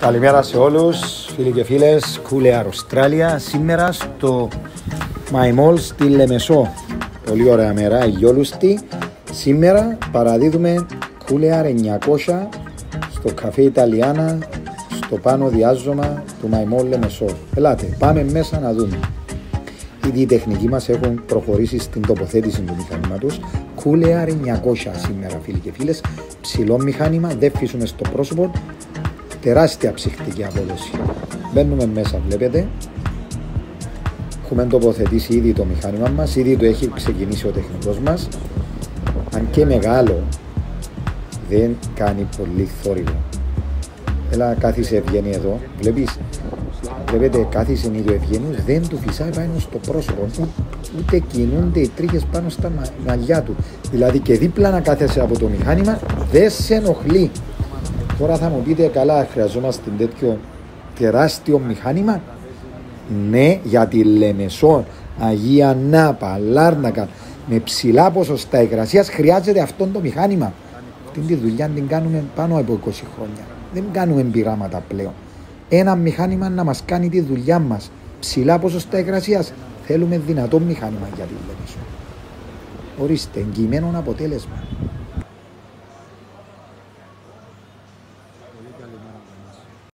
Καλημέρα σε όλους, φίλοι και φίλες, Cool Air Australia. Σήμερα στο My Mall στη Λεμεσό. Πολύ ωραία μέρα, γιόλουστη. Σήμερα παραδίδουμε Cool Air 900 στο καφέ Ιταλιάνα, στο πάνω διάζωμα του My Mall Λεμεσό. Ελάτε, πάμε μέσα να δούμε. Ήδη οι τεχνικοί μας έχουν προχωρήσει στην τοποθέτηση του μηχανήματος. Cool Air 900 σήμερα φίλοι και φίλες. Ψηλό μηχάνημα, δεν φύσουμε στο πρόσωπο, τεράστια ψυχτική απόδοση. Μπαίνουμε μέσα, βλέπετε. Έχουμε τοποθετήσει ήδη το μηχάνημα μας, ήδη το έχει ξεκινήσει ο τεχνικός μας. Αν και μεγάλο, δεν κάνει πολύ θόρυβο. Έλα, κάθισε Ευγένη εδώ. Βλέπεις, βλέπετε, κάθισε ήδη ο Ευγένης, δεν του φυσάει πάνω στο πρόσωπο. Ούτε κινούνται οι τρίχες πάνω στα μαλλιά του. Δηλαδή και δίπλα να κάθεσαι από το μηχάνημα δεν σε ενοχλεί. Τώρα θα μου πείτε καλά, χρειαζόμαστε τέτοιο τεράστιο μηχάνημα. Ναι, για τη Λεμεσό, Αγία Νάπα, Λάρνακα, με ψηλά ποσοστά υγρασίας χρειάζεται αυτό το μηχάνημα. Αυτή τη δουλειά την κάνουμε πάνω από 20 χρόνια. Δεν κάνουμε πειράματα πλέον. Ένα μηχάνημα να μας κάνει τη δουλειά μας. Ψηλά ποσοστά υγρασίας. Θέλουμε δυνατό μηχάνημα για τη Λεμεσό. Ορίστε, εγγυημένο αποτέλεσμα. política